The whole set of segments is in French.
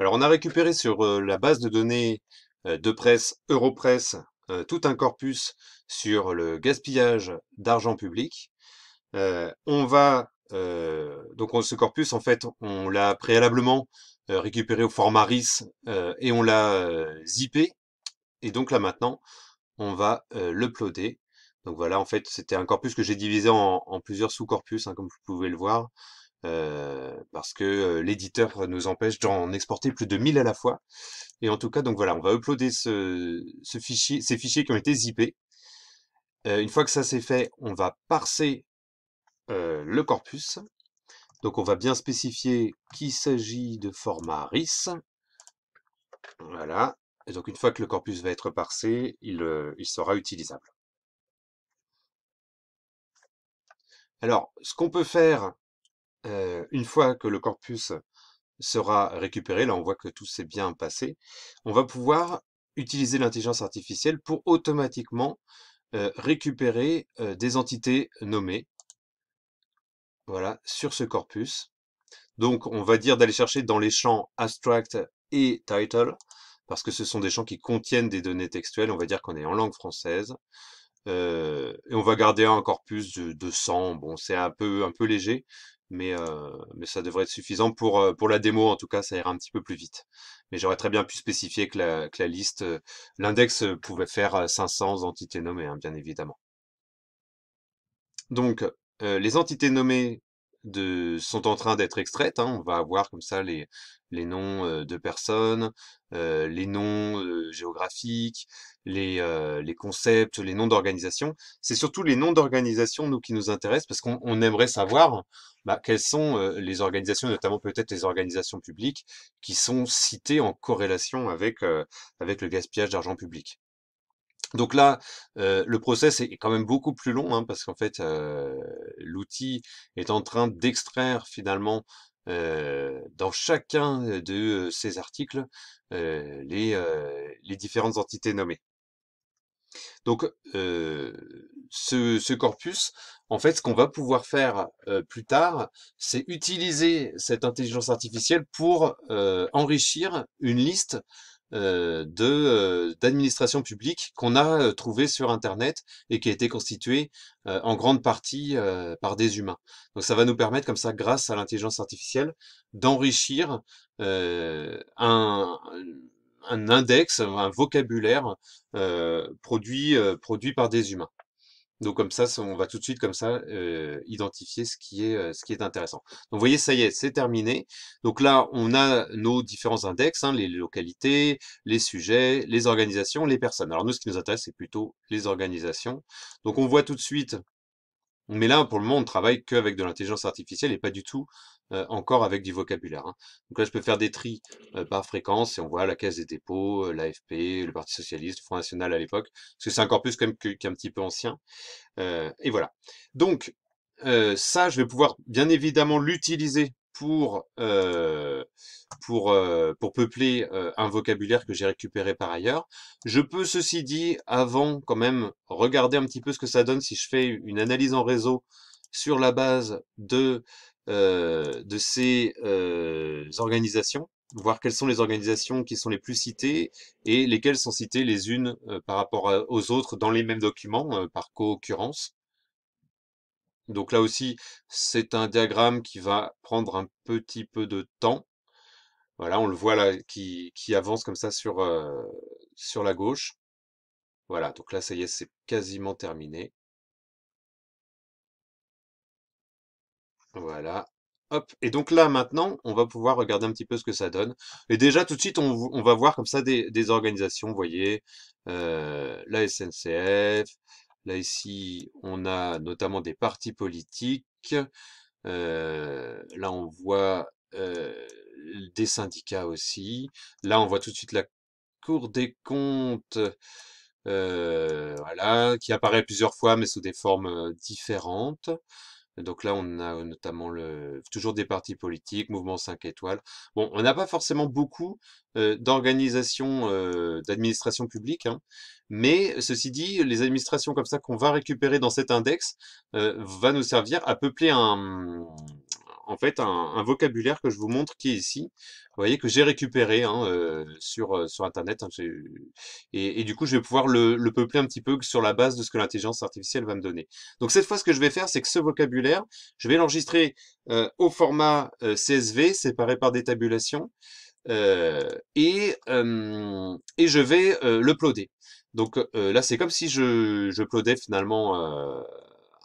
Alors, on a récupéré sur euh, la base de données euh, de presse Europress euh, tout un corpus sur le gaspillage d'argent public. On va donc on- ce corpus en fait on l'a préalablement récupéré au format RIS et on l'a zippé et donc là maintenant on va l'uploader. Donc voilà en fait c'était un corpus que j'ai divisé en, en plusieurs sous-corpus hein, comme vous pouvez le voir euh, parce que euh, l'éditeur nous empêche d'en exporter plus de 1000 à la fois. Et en tout cas donc voilà on va uploader ce, fichier ces fichiers qui ont été zippés. Euh, une fois que ça c'est fait on va parser le corpus. Donc on va bien spécifier qu'il s'agit de format RIS. Voilà. Et donc une fois que le corpus va être parsé, il sera utilisable. Alors, ce qu'on peut faire une fois que le corpus sera récupéré, là on voit que tout s'est bien passé, on va pouvoir utiliser l'intelligence artificielle pour automatiquement récupérer des entités nommées, voilà, sur ce corpus. Donc, on va dire d'aller chercher dans les champs abstract et title, parce que ce sont des champs qui contiennent des données textuelles. On va dire qu'on est en langue française. Et on va garder un corpus de, de 100. Bon, c'est un peu, un peu léger, mais, euh, mais ça devrait être suffisant pour, euh, pour la démo. En tout cas, ça ira un petit peu plus vite. Mais j'aurais très bien pu spécifier que la, que la liste, euh, l'index pouvait faire euh, 500 entités nommées, hein, bien évidemment. Donc, les entités nommées de, sont en train d'être extraites. hein. On va avoir comme ça les, les noms de personnes, euh, les noms géographiques, les, les concepts, les noms d'organisation. C'est surtout les noms d'organisation, nous, qui nous intéressent, parce qu'on on aimerait savoir bah, quelles sont les organisations, notamment peut-être les organisations publiques, qui sont citées en corrélation avec, avec le gaspillage d'argent public. Donc là, euh, le process est quand même beaucoup plus long, hein, parce qu'en fait, euh, l'outil est en train d'extraire finalement euh, dans chacun de ces articles les, les différentes entités nommées. Donc, ce, ce corpus, en fait, ce qu'on va pouvoir faire plus tard, c'est utiliser cette intelligence artificielle pour enrichir une liste de euh, d'administrations publiques qu'on a euh, trouvées sur Internet et qui a été constituée euh, en grande partie euh, par des humains. Donc, ça va nous permettre, comme ça, grâce à l'intelligence artificielle, d'enrichir euh, un un index, un vocabulaire euh, produit, euh, produit par des humains. Donc comme ça, on va tout de suite comme ça identifier ce qui est, ce qui est intéressant. Donc vous voyez, ça y est, c'est terminé. Donc là, on a nos différents index, hein, les localités, les sujets, les organisations, les personnes. Alors nous, ce qui nous intéresse, c'est plutôt les organisations. Donc on voit tout de suite mais là, pour le moment, on ne travaille qu'avec de l'intelligence artificielle et pas du tout encore avec du vocabulaire. hein. Donc là, je peux faire des tris par fréquence et on voit la Caisse des dépôts, l'AFP, le Parti socialiste, le Front national à l'époque, parce que c'est un corpus quand même que- qui est un petit peu ancien. Et voilà. Donc ça, je vais pouvoir bien évidemment l'utiliser pour euh, pour euh, pour peupler euh, un vocabulaire que j'ai récupéré par ailleurs. Je peux, ceci dit, avant quand même regarder un petit peu ce que ça donne si je fais une analyse en réseau sur la base de de ces organisations, voir quelles sont les organisations qui sont les plus citées et lesquelles sont citées les unes par rapport aux autres dans les mêmes documents, par co-occurrence. Donc là aussi, c'est un diagramme qui va prendre un petit peu de temps. Voilà, on le voit là qui, avance comme ça sur, euh, sur la gauche. Voilà, donc là, ça y est, c'est quasiment terminé. Voilà. Hop. Et donc là, maintenant, on va pouvoir regarder un petit peu ce que ça donne. Et déjà, tout de suite, on, va voir comme ça des, des organisations, vous voyez, euh, la SNCF. Là, ici, on a notamment des partis politiques. Euh, là, on voit euh, des syndicats aussi. Là, on voit tout de suite la Cour des comptes, euh, qui apparaît plusieurs fois, mais sous des formes différentes. Donc là, on a notamment le, toujours des partis politiques, Mouvement 5 étoiles. Bon, on n'a pas forcément beaucoup euh, d'organisations, euh, d'administration publique, hein, mais ceci dit, les administrations comme ça qu'on va récupérer dans cet index euh, va nous servir à peupler un, en fait un, vocabulaire que je vous montre qui est ici. Vous voyez que j'ai récupéré hein, euh, sur, euh, sur Internet. hein, et, du coup, je vais pouvoir le, le peupler un petit peu sur la base de ce que l'intelligence artificielle va me donner. Donc cette fois, ce que je vais faire, c'est que ce vocabulaire, je vais l'enregistrer euh, au format CSV, séparé par des tabulations, et, et je vais euh, l'uploader. Donc là, c'est comme si je, je uploadais finalement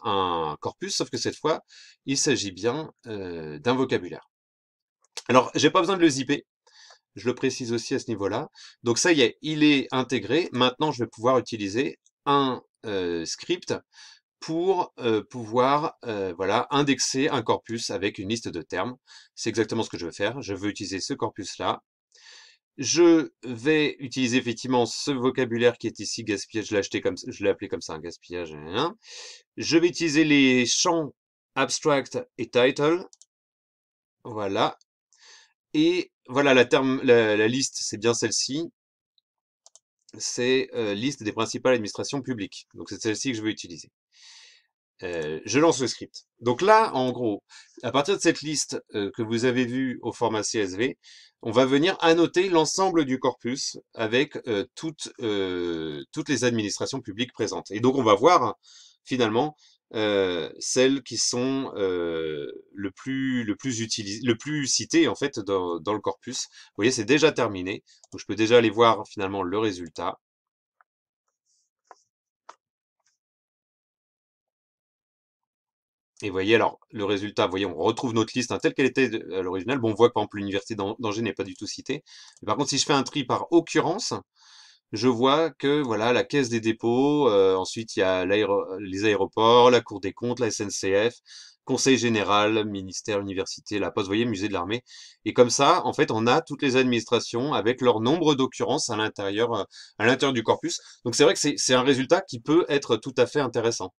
un corpus, sauf que cette fois, il s'agit bien euh, d'un vocabulaire. Alors, j'ai pas besoin de le zipper, je le précise aussi à ce niveau-là. Donc ça y est, il est intégré. Maintenant, je vais pouvoir utiliser un euh, script pour euh, pouvoir voilà, indexer un corpus avec une liste de termes. C'est exactement ce que je veux faire. Je veux utiliser ce corpus-là. Je vais utiliser effectivement ce vocabulaire qui est ici, gaspillage, je l'ai acheté comme, je l'ai appelé comme ça, un gaspillage. Je vais utiliser les champs abstract et title. Voilà. Et voilà, la, terme, la, la liste, c'est bien celle-ci. C'est euh, liste des principales administrations publiques. Donc c'est celle-ci que je vais utiliser. Euh, je lance le script. Donc là, en gros, à partir de cette liste euh, que vous avez vue au format CSV, on va venir annoter l'ensemble du corpus avec euh, toutes, les administrations publiques présentes. Et donc on va voir finalement celles qui sont le plus le plus utilisées, le plus citées en fait dans, dans le corpus. Vous voyez, c'est déjà terminé. Donc je peux déjà aller voir finalement le résultat. Et vous voyez, alors, le résultat, vous voyez, on retrouve notre liste hein, telle qu'elle était à l'original. Bon, on voit que, par exemple, l'université d'An- d'Angers n'est pas du tout citée. Mais par contre, si je fais un tri par occurrence, je vois que, voilà, la Caisse des dépôts, euh, ensuite, il y a les aéroports, la Cour des comptes, la SNCF, Conseil général, ministère, université, la Poste, vous voyez, musée de l'armée. Et comme ça, en fait, on a toutes les administrations avec leur nombre d'occurrences à l'intérieur, euh, à l'intérieur du corpus. Donc, c'est vrai que c'est un résultat qui peut être tout à fait intéressant.